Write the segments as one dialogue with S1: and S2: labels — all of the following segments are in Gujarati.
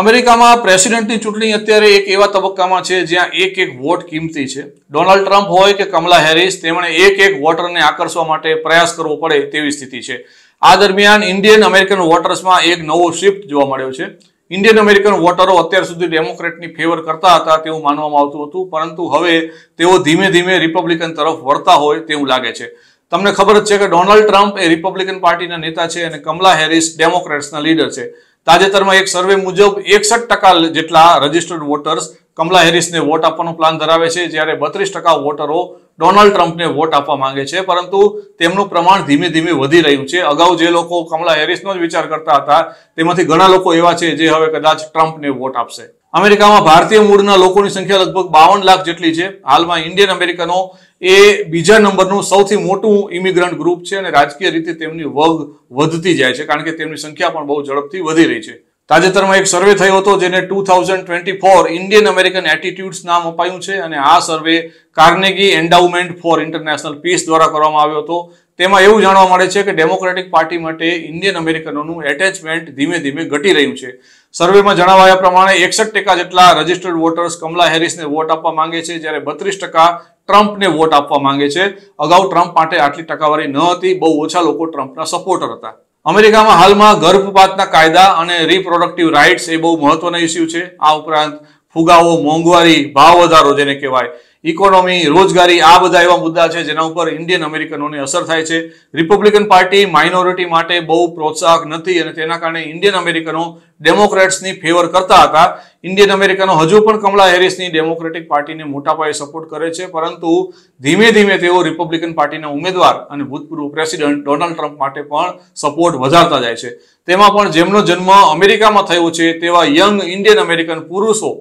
S1: અમેરિકામાં પ્રેસિડેન્ટની ચૂંટણી અત્યારે એક એવા તબક્કામાં છે જ્યાં એક એક વોટ કિંમતી છે. ડોનાલ્ડ ટ્રમ્પ હોય કે કમલા હેરિસ, તેમણે એક એક વોટરને આકર્ષવા માટે પ્રયાસ કરવો પડે તેવી સ્થિતિ છે. આ દરમિયાન ઇન્ડિયન અમેરિકન વોટર્સમાં એક નવો શિફ્ટ જોવા મળ્યો છે. ઇન્ડિયન અમેરિકન વોટરો અત્યાર સુધી ડેમોક્રેટની ફેવર કરતા હતા તેવું માનવામાં આવતું હતું, પરંતુ હવે તેઓ ધીમે ધીમે રિપબ્લિકન તરફ વળતા હોય તેવું લાગે છે. તમને ખબર જ છે કે ડોનાલ્ડ ટ્રમ્પ એ રિપબ્લિકન પાર્ટીના નેતા છે અને કમલા હેરિસ ડેમોક્રેટ્સના લીડર છે. તાજેતરમાં એક સર્વે મુજબ એકસઠ ટકા જેટલા રજિસ્ટર્ડ વોટર્સ કમલા હેરિસને વોટ આપવાનો પ્લાન ધરાવે છે, જ્યારે બત્રીસ ટકા વોટરો ડોનાલ્ડ ટ્રમ્પને વોટ આપવા માંગે છે. પરંતુ તેમનું પ્રમાણ ધીમે ધીમે વધી રહ્યું છે. અગાઉ જે લોકો કમલા હેરિસનો જ વિચાર કરતા હતા, તેમાંથી ઘણા લોકો એવા છે જે હવે કદાચ ટ્રમ્પને વોટ આપશે. અમેરિકામાં ભારતીય મૂળના લોકોની સંખ્યા લગભગ બાવન લાખ જેટલી છે. હાલમાં ઇન્ડિયન અમેરિકનો એ બીજા નંબરનું સૌથી મોટું ઇમિગ્રન્ટ ગ્રુપ છે અને રાજકીય રીતે તેમની વગ વધતી જાય છે કારણ કે તેમની સંખ્યા પણ બહુ ઝડપથી વધી રહી છે. તાજેતરમાં એક સર્વે થયો હતો જેને two thousand twenty four Indian American attitudes નામ અપાયું છે અને આ survey Carnegie Endowment for International Peace દ્વારા કરવામાં આવ્યો હતો. તેમાં એવું જાણવા મળે છે કે ડેમોક્રેટિક પાર્ટી માટે ઇન્ડિયન અમેરિકનોનું એટેચમેન્ટ ધીમે ધીમે ઘટી રહ્યું છે. સર્વેમાં જણાવાયા પ્રમાણે એકસઠ ટકા જેટલા રજિસ્ટર્ડ વોટર્સ કમલા હેરિસને વોટ આપવા માંગે છે, જ્યારે બત્રીસ ટકા ટ્રમ્પને વોટ આપવા માંગે છે. અગાઉ ટ્રમ્પ માટે આટલી ટકાવારી ન હતી, બહુ ઓછા લોકો ટ્રમ્પના સપોર્ટર હતા. અમેરિકામાં હાલમાં ગર્ભપાતના કાયદા અને રિપ્રોડક્ટિવ રાઇટ્સ એ બહુ મહત્વના ઇસ્યુ છે. આ ઉપરાંત ફુગાવો, મોંઘવારી ભાવ વધારો જેને કહેવાય ઇકોનોમી રોજગારી, આ બધા એવા મુદ્દા છે જેના ઉપર ઇન્ડિયન અમેરિકનોને અસર થાય છે. રિપબ્લિકન પાર્ટી માઇનોરિટી માટે બહુ પ્રોત્સાહક નથી અને તેના કારણે ઇન્ડિયન અમેરિકનો ડેમોક્રેટ્સની ફેવર કરતા હતા. ઇન્ડિયન અમેરિકનો હજુ પણ કમલા હેરિસની ડેમોક્રેટિક પાર્ટીને મોટા પાયે સપોર્ટ કરે છે, પરંતુ ધીમે ધીમે તેઓ રિપબ્લિકન પાર્ટીના ઉમેદવાર અને ભૂતપૂર્વ પ્રેસિડેન્ટ ડોનાલ્ડ ટ્રમ્પ માટે પણ સપોર્ટ વધારતા જાય છે. તેમાં પણ જેમનો જન્મ અમેરિકામાં થયો છે, તેવા યંગ ઇન્ડિયન અમેરિકન પુરુષો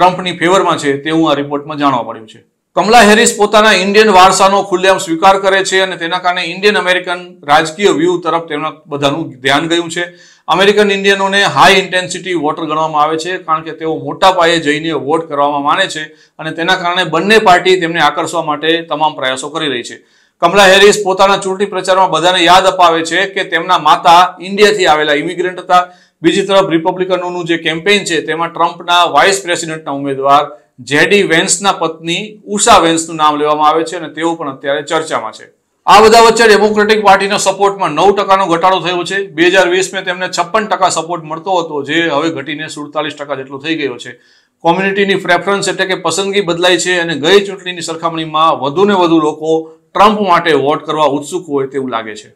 S1: ટ્રમ્પની ફેવરમાં છે તેવું આ રિપોર્ટમાં જાણવા મળ્યું છે. કમલા હેરિસ પોતાના ઇન્ડિયન વારસાનો ખુલ્લેઆમ સ્વીકાર કરે છે અને તેના કારણે ઇન્ડિયન અમેરિકન રાજકીય વ્યૂ તરફ તેમના બધાનું ધ્યાન ગયું છે. અમેરિકન ઇન્ડિયનોને હાઈ ઇન્ટેન્સિટી વોટર ગણવામાં આવે છે કારણ કે તેઓ મોટા પાયે જઈને વોટ કરવામાં માને છે અને તેના કારણે બંને પાર્ટી તેમને આકર્ષવા માટે તમામ પ્રયાસો કરી રહી છે. કમલા હેરિસ પોતાના ચૂંટણી પ્રચારમાં બધાને યાદ અપાવે છે કે તેમના માતા ઇન્ડિયાથી આવેલા ઇમિગ્રન્ટ હતા. બીજી તરફ રિપબ્લિકનોનું જે કેમ્પેઇન છે, તેમાં ટ્રમ્પના વાઇસ પ્રેસિડેન્ટના ઉમેદવાર જેડી વેન્સના પત્ની ઉષા વેન્સનું નામ લેવામાં આવે છે અને તેઓ પણ અત્યારે ચર્ચામાં છે. આ બધા વચ્ચે ડેમોક્રેટિક પાર્ટીના સપોર્ટમાં નવ ટકાનો ઘટાડો થયો છે. બે હજાર વીસમાં તેમને છપ્પન ટકા સપોર્ટ મળતો હતો, જે હવે ઘટીને સુડતાલીસ ટકા જેટલો થઈ ગયો છે. કોમ્યુનિટીની પ્રેફરન્સ એટલે કે પસંદગી બદલાઈ છે અને ગઈ ચૂંટણીની સરખામણીમાં વધુને વધુ લોકો ટ્રમ્પ માટે વોટ કરવા ઉત્સુક હોય તેવું લાગે છે.